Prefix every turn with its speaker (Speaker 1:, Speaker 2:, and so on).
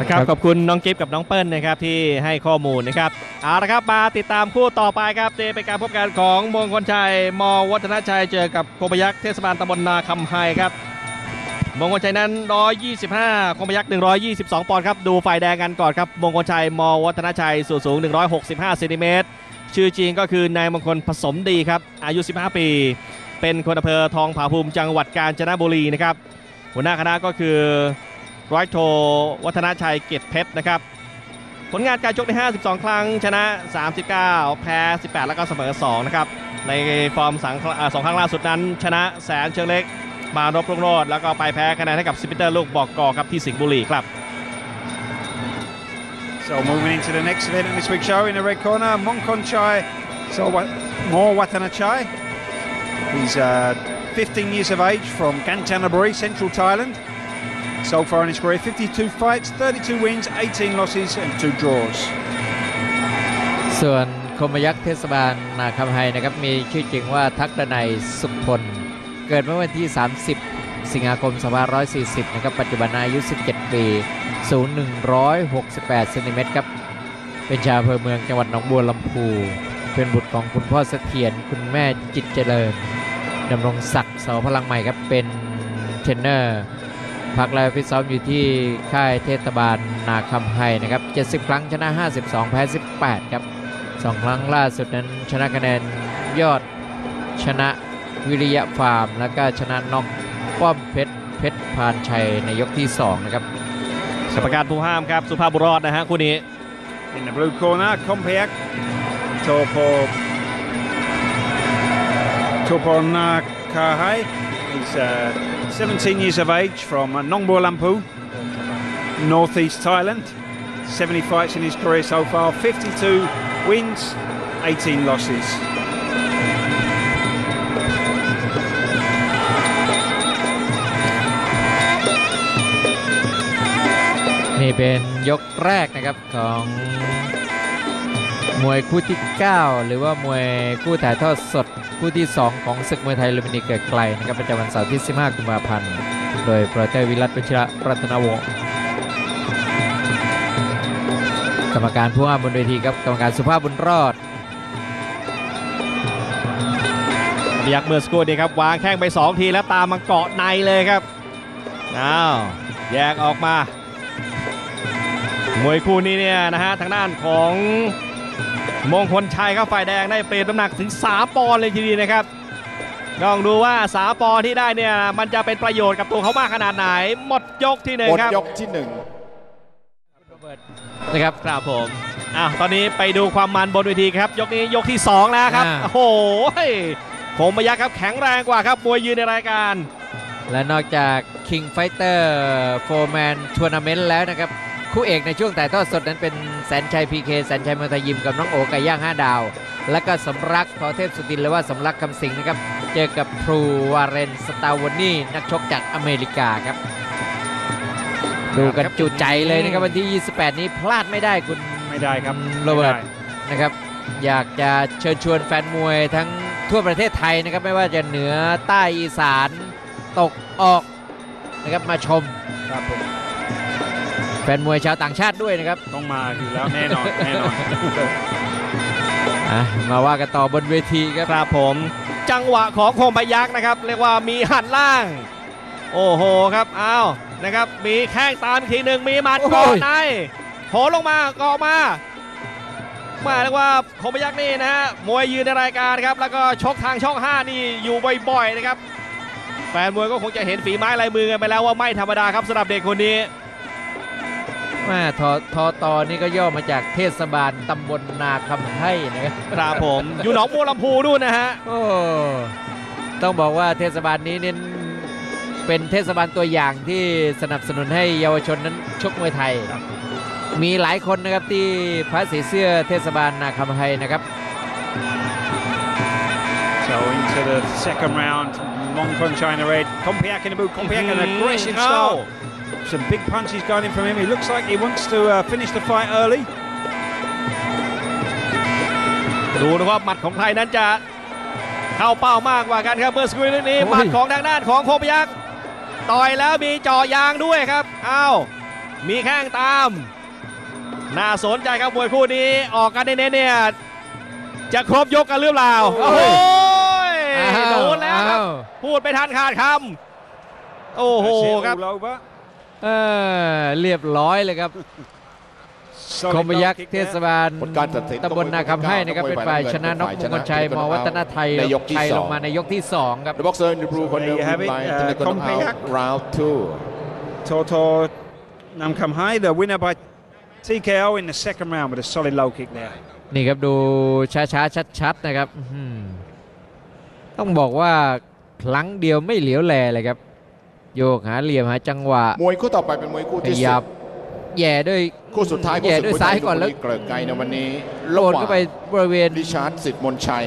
Speaker 1: นะครับขอบคุณน้องกิฟกับน้องเปิ้ลนะครับที่ให้ข้อมูลนะครับเอาละครับมาติดตามคู่ต่อไปครับนี่เป็นการพบกันของมงคลชัยมวัฒนชัยเจอกับโคมยักษ์เทศบาลตำบลนาคำไฮครับมงคลชัยนั้น 125โคมยักษ์ 122 ปอนด์ครับ ดูฝ่ายแดงกันก่อนครับ มงคลชัย มวัฒนชัยส่วนสูง 165 เซนติเมตร ชื่อจริงก็คือนายมงคลผสมดีครับ อายุ 15 ปี เป็นคนอำเภอทองผาภูมิ จังหวัดกาญจนบุรีนะครับ หัวหน้าคณะก็คือ ร้อยโทวัฒนาชัยเกียรตเพชรนะครับ ผลงานการชกใน 52 ครั้งชนะ 39 แพ้ 18 แล้วก็เสมอ 2 นะครับ ในฟอร์มสองครั้งล่าสุดนั้น ชนะแสนเชิงเล็ก มารบรุ่งโรจน์แล้วก็ไปแพ้คะแนนให้กับซิปิเตอร์ลูกบอกกอครับที่สิงห์บุรีครับ
Speaker 2: So moving into the next event in this week's show in the red corner, Monkonchai so Wa- Mo Watanachai. He's uh, 15 years of age from Kanchanaburi, central Thailand. So far in his career, 52 fights, 32 wins, 18 losses, and two draws.
Speaker 3: ส่วนคมยักษ์เทศบาลนาคำไฮนะครับ มีชื่อจริงว่าทักดนัยสุขพล เกิดเมื่อวันที่ 30 สิงหาคม2540 นะครับ ปัจจุบันอายุ 17 ปี สูง 168เซนติเมตรครับ เป็นชาวอำเภอเมืองจังหวัดหนองบัวลำพู เป็นบุตรของคุณพ่อเสถียร คุณแม่จิตเจริญดำรงศักดิ์เสาพลังใหม่ครับ เป็นเทรนเนอร์ พักและฟิตซ้อมอยู่ที่ค่ายเทศบาลนาคำไฮนะครับ 70 ครั้งชนะ 52 แพ้ 18 ครับสองครั้งล่าสุดนั้นชนะคะแนนยอดชนะวิริยะฟาร์ม แล้วก็ชนะน็อกป้อมเพชรเพชรพานชัยในยกที่ 2 นะครับ
Speaker 1: กรรมการผู้ห้ามครับ สุภาพบุรุษนะฮะคู่นี้
Speaker 2: In the blue corner, Kompiak Topo Topo Nakahai. He's uh, 17 years of age from uh, Nongbor Lampu, northeast Thailand. 70 fights in his career so far, 52 wins, 18 losses.
Speaker 3: นี่เป็นยกแรกนะครับของมวยคู่ที่ 9 หรือว่ามวยคู่ถ่ายทอดสด คู่ที่ 2 ของศึกมวยไทยลุมพินีเกริกไกรนะครับประจำวันเสาร์ที่ 15 กุมภาพันธ์ โดยโปรโมเตอร์วิรัตปิชระรัตนวงศ์กรรมการผู้ห้ามบนเวทีครับกรรมการสุภาพบุญรอด
Speaker 1: ยักเมื่อสักครู่นี้ครับวางแข้งไป2ทีแล้วตามมาเกาะในเลยครับอ้าวแยกออกมามวยคู่นี้เนี่ยนะฮะทางด้านของ มงคลชัยครับฝ่ายแดงได้เปรียบน้ำหนักถึง3ปอนด์เลยทีเดียวนะครับลองดูว่า3ปอนด์ที่ได้เนี่ยมันจะเป็นประโยชน์กับตัวเขามากขนาดไหน หมดยกที่หนึ่ง
Speaker 4: หมด
Speaker 1: ครับ
Speaker 4: ยกที่หนึ่ง
Speaker 3: นะครับ
Speaker 1: ครับผมอ้าวตอนนี้ไปดูความมันบนเวทีครับ ยกนี้ยกที่ 2 แล้วครับ
Speaker 3: อ่า
Speaker 1: โอ้โหคมยักษ์ครับแข็งแรงกว่าครับมวยยืนในรายการ
Speaker 3: และนอกจาก King Fighter 4 Man Tournament แล้วนะครับ คู่เอกในช่วงถ่ายทอดสดนั้นเป็นแสนชัยพีเคแสนชัยมวยไทยยิมกับน้องโอไก่ย่าง 5 ดาว และก็สำรักพอเทพสุตินหรือว่าสำรักคำสิงห์นะครับ เจอกับพรูวาเรนสตาวานี่ นักชกจากอเมริกาครับ ดูกันจุใจเลยนะครับวันที่ 28 นี้พลาดไม่ได้คุณ
Speaker 2: ไม่ได้ครับ
Speaker 3: โรเบิร์ต
Speaker 2: ไม่ได้
Speaker 3: นะครับ อยากจะเชิญชวนแฟนมวยทั้งทั่วประเทศไทยนะครับไม่ว่าจะเหนือใต้อีสานตกออกนะครับมาชม
Speaker 2: ครับผม
Speaker 3: แฟนมวยชาวต่างชาติด้วยนะครับ
Speaker 2: ต้องมาอยู่แล้วแน่นอนแน่นอน
Speaker 3: อะมาว่ากันต่อบนเวทีครับ
Speaker 1: ครับผม จังหวะของโคมพยักษ์นะครับ เรียกว่ามีหันล่าง โอ้โหครับอ้าวนะครับ มีแข้งตามอีกทีหนึ่งมีหมัด
Speaker 3: โอ้ย
Speaker 1: เกาะในโผล่ลงมาเกาะมามาเรียกว่าโคมพยักษ์นี่นะฮะมวยยืนในรายการครับ แล้วก็ชกทางช่อง 5 นี่อยู่บ่อยๆนะครับแฟนมวยก็คงจะเห็นฝีไม้ลายมือกันไปแล้วว่าไม่ธรรมดาครับสำหรับเด็กคนนี้
Speaker 3: แมาทอทอตอนี่ก็ย่อมาจากเทศบาลตำบลนาคำให้นะครับ
Speaker 1: ครับผม อยู่หนองบัวลำพูนู่นนะฮะ
Speaker 3: โอ้ต้องบอกว่าเทศบาลนี้เน้นเป็นเทศบาลตัวอย่างที่สนับสนุนให้เยาวชนนั้นชกมวยไทย มีหลายคนนะครับที่พระสีเสื้อเทศบาลนาคำไฮนะครับ
Speaker 2: So into the second round, Monkon China Red, Kompiak in the boot, Kompiak an aggressive
Speaker 1: เอ้า
Speaker 2: start. Some big punches going in from him. He looks like he wants to uh, finish the fight early.
Speaker 1: ดูนะครับหมัดของใครนั้นจะเข้าเป้ามากกว่ากันครับเมื่อสักครู่นี้
Speaker 3: โอ้ย
Speaker 1: หมัดของทางด้านของโคมยักษ์ต่อยแล้วมีเจ่อยางด้วยครับอ้าวมีแข้งตาม น่าสนใจครับมวยคู่นี้ออกกันเน้นๆเนี่ยจะครบยกกันหรือเปล่าโอ้ ดไปทันขาดคำโอ้โห
Speaker 2: That's it,
Speaker 1: ครับ
Speaker 2: all over.
Speaker 3: เออเรียบร้อยเลยครับ
Speaker 2: Solid
Speaker 3: คมยัก
Speaker 2: low
Speaker 3: ษ์
Speaker 2: kick
Speaker 3: เท
Speaker 2: there.
Speaker 3: ศบาล
Speaker 4: ผลการตัดสิน
Speaker 3: ตำบลนาคำให้นะครับเป็นฝ่ายชนะน็อกมงคลชัยมวัฒนไทย
Speaker 4: ในยกที่
Speaker 3: ชัย
Speaker 4: ส
Speaker 3: ล
Speaker 4: อง
Speaker 3: งมาในยกที่2ครับ
Speaker 4: The boxer in the blue corner
Speaker 2: There you have
Speaker 4: win
Speaker 2: it,
Speaker 4: by
Speaker 2: uh,
Speaker 4: technical
Speaker 2: Kompiak.
Speaker 4: knockout round two
Speaker 2: Toto Namkamhai, the winner by TKO in the second round with a solid low kick there.
Speaker 3: นี่ครับดูช้าๆชัดๆนะครับอื้อหือต้องบอกว่า ครั้งเดียวไม่เหลียวแลเลยครับ โยกหาเหลี่ยมหาจังหวะ
Speaker 4: มวยคู่ต่อไปเป็นมวยคู่
Speaker 3: ข
Speaker 4: ที่สิ
Speaker 3: ยั
Speaker 4: บบ
Speaker 3: แย่ด้วย
Speaker 4: คู่สุดท้าย
Speaker 3: แย่
Speaker 4: คู่
Speaker 3: ด้วยซ้ายก่อนแล้ว
Speaker 4: เกลิกไกลในวันนี้
Speaker 3: โดนเข้าไปบริเวณ
Speaker 4: ริชาร์ดสิทธิ์มนชัย